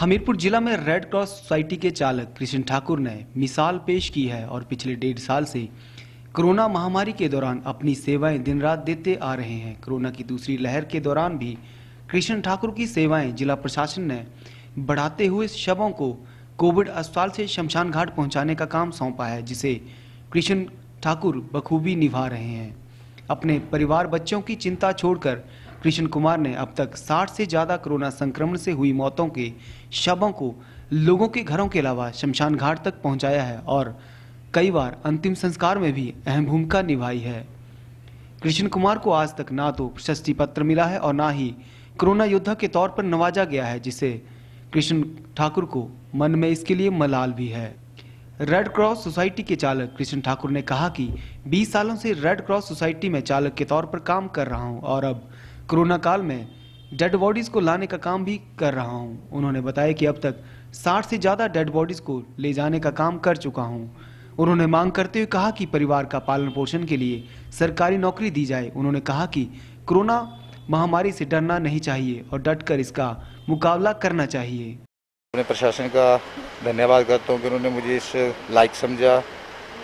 हमीरपुर जिला में red cross society के चालक कृष्ण ठाकुर ने मिसाल पेश की है और पिछले डेढ़ साल से कोरोना महामारी के दौरान अपनी सेवाएँ दिन रात देते आ रहे हैं। कोरोना की दूसरी लहर के दौरान भी कृष्ण ठाकुर की सेवाएँ जिला प्रशासन ने बढ़ाते हुए शवों को कोविड अस्पताल से शमशान घाट पहुँचाने का काम सौंपा है, जिसे कृष्ण ठाकुर बखूबी निभा रहे हैं। अपने परिवार बच्चों की चिंता छोड़कर कृष्ण कुमार ने अब तक 60 से ज़्यादा कोरोना संक्रमण से हुई मौतों के शवों को लोगों के घरों के अलावा शमशान घाट तक पहुँचाया है और कई बार अंतिम संस्कार में भी अहम भूमिका निभाई है। कृष्ण कुमार को आज तक ना तो प्रशस्ति पत्र मिला है और ना ही कोरोना योद्धा के तौर पर नवाजा गया है, जिसे कृष्ण ठाकुर को मन में इसके लिए मलाल भी है। रेड क्रॉस सोसाइटी के चालक कृष्ण ठाकुर ने कहा कि 20 सालों से रेड क्रॉस सोसाइटी में चालक के तौर पर काम कर रहा हूँ और अब कोरोना काल में डेड बॉडीज को लाने का काम भी कर रहा हूँ। उन्होंने बताया कि अब तक 60 से ज़्यादा डेड बॉडीज को ले जाने का काम कर चुका हूँ। उन्होंने मांग करते हुए कहा कि परिवार का पालन पोषण के लिए सरकारी नौकरी दी जाए। उन्होंने कहा कि कोरोना महामारी से डरना नहीं चाहिए और डटकर इसका मुकाबला करना चाहिए। अपने प्रशासन का धन्यवाद करता हूँ कि उन्होंने मुझे इस लायक समझा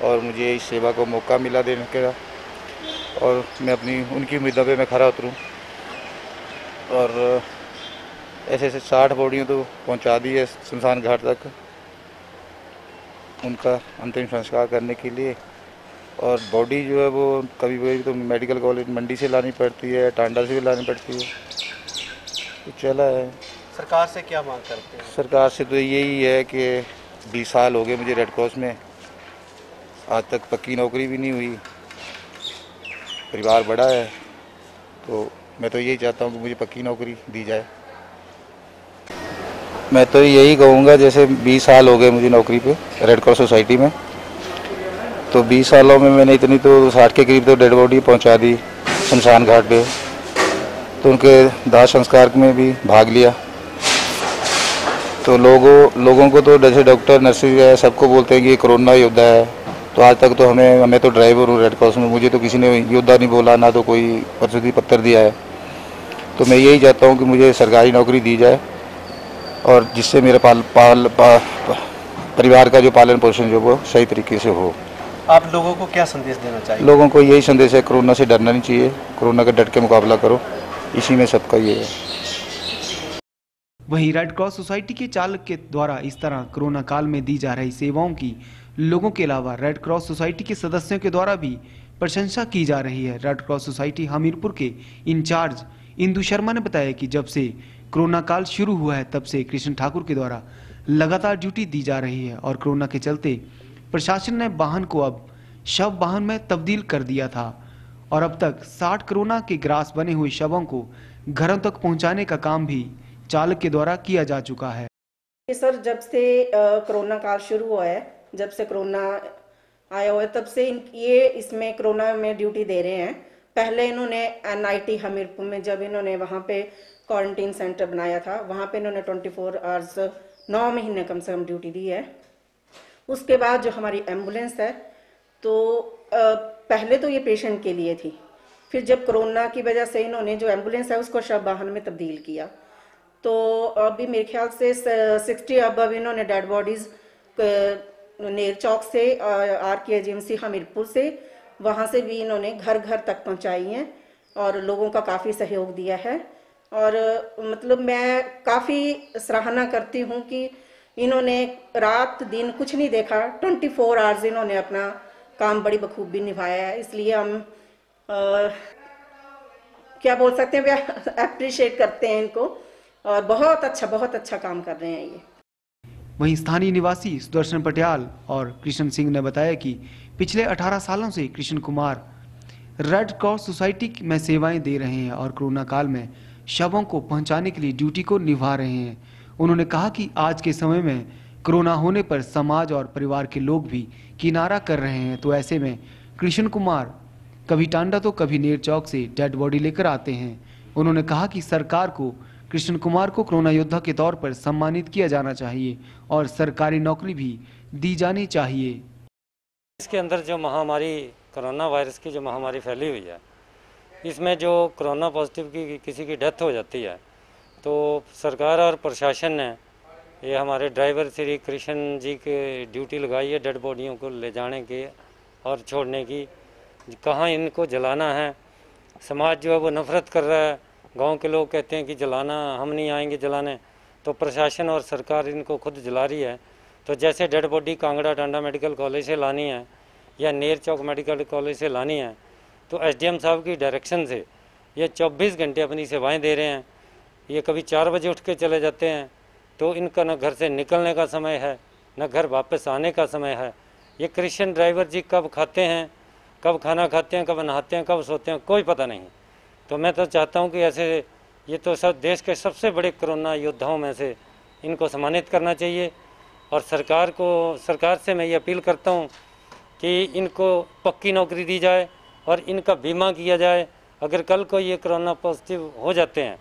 और मुझे इस सेवा को मौका मिला देने का और मैं अपनी, उनकी उम्मीदों पे मैं खड़ा उतरूँ। और ऐसे ऐसे साठ बॉडियों तो पहुँचा दी है शमशान घाट तक। उनका अंतिम संस्कार करने के लिए। और बॉडी जो है वो कभी कभी तो मेडिकल कॉलेज मंडी से लानी पड़ती है टांडा से भी लानी पड़ती है। तो चला है। सरकार से क्या मांग करते हैं? सरकार से तो यही है कि बीस साल हो गए मुझे रेड क्रॉस में। आज तक पक्की नौकरी भी नहीं हुई। परिवार बड़ा है तो मैं तो यही चाहता हूँ कि मुझे पक्की नौकरी दी जाए। मैं तो यही कहूँगा, जैसे 20 साल हो गए मुझे नौकरी पे रेड क्रॉस सोसाइटी में। तो 20 सालों में मैंने इतनी तो 60 के करीब तो डेड बॉडी पहुँचा दी शमशान घाट पे। तो उनके दाह संस्कार में भी भाग लिया। तो लोगों लोगों को तो जैसे डॉक्टर नर्सिस है, सबको बोलते हैं कि ये कोरोना योद्धा है। तो आज तक तो हमें मैं तो ड्राइवर हूँ रेड क्रॉस में, मुझे तो किसी ने योद्धा नहीं बोला, ना तो कोई प्रसिद्धि पत्र दिया है। तो मैं यही चाहता हूँ कि मुझे सरकारी नौकरी दी जाए और जिससे मेरा पाल, पाल पा, परिवार का जो पालन पोषण जो वो सही तरीके से हो। आप लोगों को क्या संदेश देना चाहिए लोगों को यही संदेश है कोरोना से डरना नहीं चाहिए कोरोना का डट के मुकाबला करो इसी में सबका ये है। वहीं रेड क्रॉस सोसाइटी के चालक के द्वारा इस तरह कोरोना काल में दी जा रही सेवाओं की लोगों के अलावा रेड क्रॉस सोसाइटी के सदस्यों के द्वारा भी प्रशंसा की जा रही है। रेड क्रॉस सोसाइटी हमीरपुर के इंचार्ज इंदु शर्मा ने बताया कि जब से कोरोना काल शुरू हुआ है, तब से कृष्ण ठाकुर के द्वारा लगातार ड्यूटी दी जा रही है और कोरोना के चलते प्रशासन ने वाहन को अब शव वाहन में तब्दील कर दिया था और अब तक 60 कोरोना के ग्रास बने हुए शवों को घरों तक पहुँचाने का काम भी चालक के द्वारा किया जा चुका है। सर, जब से कोरोना काल शुरू हुआ है, जब से कोरोना आया हुआ है, तब से ये इसमें कोरोना में ड्यूटी दे रहे हैं। पहले इन्होंने एनआईटी हमीरपुर में जब इन्होंने वहाँ पे क्वारंटीन सेंटर बनाया था, वहाँ पे इन्होंने 24 फोर आवर्स नौ महीने कम से कम ड्यूटी दी है। उसके बाद जो हमारी एंबुलेंस है तो पहले तो ये पेशेंट के लिए थी। फिर जब कोरोना की वजह से इन्होंने जो एंबुलेंस है, उसको शव वाहन में तब्दील किया। तो अभी मेरे ख्याल से सिक्सटी अब अब इन्होंने डेड बॉडीज नेर चौक से आर के एजेंसी हमीरपुर से वहाँ से भी इन्होंने घर घर तक पहुँचाई हैं और लोगों का काफ़ी सहयोग दिया है। और मतलब मैं काफ़ी सराहना करती हूँ कि इन्होंने रात दिन कुछ नहीं देखा ट्वेंटी फोर आवर्स इन्होंने अपना काम बड़ी बखूबी निभाया है। इसलिए हम आ, क्या बोल सकते हैं अप्रिशिएट करते हैं इनको और बहुत अच्छा बहुत अच्छा काम कर रहे हैं ये। वहीं स्थानीय निवासी सुदर्शन पटियाल और कृष्ण सिंह ने बताया कि पिछले 18 सालों से Krishna Kumar red cross society में सेवाएँ दे रहे हैं और कोरोना काल में शवों को पहुँचाने के लिए ड्यूटी को निभा रहे हैं। उन्होंने कहा कि आज के समय में कोरोना होने पर समाज और परिवार के लोग भी किनारा कर रहे हैं तो ऐसे में कृष्ण कुमार कभी टांडा तो कभी नेर चौक से डेड बॉडी लेकर आते हैं। उन्होंने कहा कि सरकार को कृष्ण कुमार को कोरोना योद्धा के तौर पर सम्मानित किया जाना चाहिए और सरकारी नौकरी भी दी जानी चाहिए। इसके अंदर जो महामारी, कोरोना वायरस की जो महामारी फैली हुई है, इसमें जो कोरोना पॉजिटिव की किसी की डेथ हो जाती है तो सरकार और प्रशासन ने ये हमारे ड्राइवर श्री कृष्ण जी के ड्यूटी लगाई है डेड बॉडियों को ले जाने की और छोड़ने की। कहाँ इनको जलाना है? समाज जो है वो नफरत कर रहा है। गाँव के लोग कहते हैं कि जलाना, हम नहीं आएँगे जलाने। तो प्रशासन और सरकार इनको खुद जला रही है। तो जैसे dead body Kangra Tanda medical college से लानी है, या नेर चौक मेडिकल कॉलेज से लानी है तो एसडीएम साहब की डायरेक्शन से ये 24 घंटे अपनी सेवाएँ दे रहे हैं। ये कभी चार बजे उठ के चले जाते हैं तो इनका न घर से निकलने का समय है, न घर वापस आने का समय है। ये क्रिश्चियन ड्राइवर जी कब खाते हैं, कब खाना खाते हैं, कब नहाते हैं, कब सोते हैं, कोई पता नहीं। तो मैं तो चाहता हूँ कि ऐसे ये तो सब देश के सबसे बड़े कोरोना योद्धाओं में से इनको सम्मानित करना चाहिए। और सरकार को, सरकार से मैं ये अपील करता हूँ कि इनको पक्की नौकरी दी जाए और इनका बीमा किया जाए। अगर कल को ये कोरोना पॉजिटिव हो जाते हैं,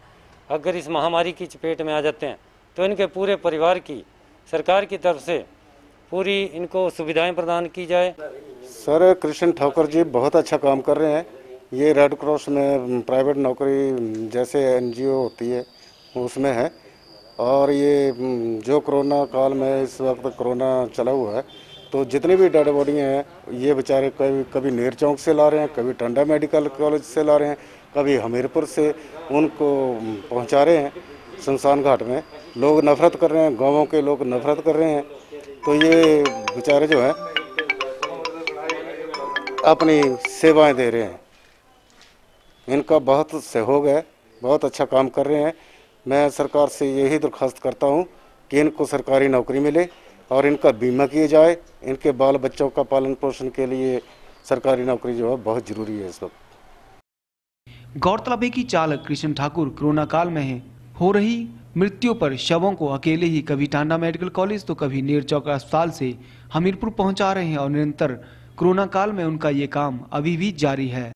अगर इस महामारी की चपेट में आ जाते हैं तो इनके पूरे परिवार की, सरकार की तरफ़ से पूरी इनको सुविधाएँ प्रदान की जाए। सर, कृष्ण ठाकुर जी, बहुत अच्छा काम कर रहे हैं। ये रेड क्रॉस में प्राइवेट नौकरी जैसे एनजीओ होती है, उसमें है। और ये जो कोरोना काल में इस वक्त कोरोना चला हुआ है तो जितनी भी डेड बॉडियाँ हैं, ये बेचारे कभी कभी नेर चौक से ला रहे हैं, कभी टंडा मेडिकल कॉलेज से ला रहे हैं, कभी हमीरपुर से उनको पहुँचा रहे हैं शमशान घाट में। लोग नफरत कर रहे हैं, गाँवों के लोग नफरत कर रहे हैं। तो ये बेचारे जो हैं, अपनी सेवाएँ दे रहे हैं। इनका बहुत सहयोग है, बहुत अच्छा काम कर रहे हैं। मैं सरकार से यही दरख्वास्त करता हूँ कि इनको सरकारी नौकरी मिले और इनका बीमा किया जाए। इनके बाल बच्चों का पालन पोषण के लिए सरकारी नौकरी जो है बहुत ज़रूरी है इस वक्त। गौरतलब है कि चालक कृष्ण ठाकुर कोरोना काल में है। हो रही मृत्यु पर शवों को अकेले ही कभी टांडा मेडिकल कॉलेज तो कभी नेर चौक अस्पताल से हमीरपुर पहुँचा रहे हैं और निरंतर कोरोना काल में उनका ये काम अभी भी जारी है।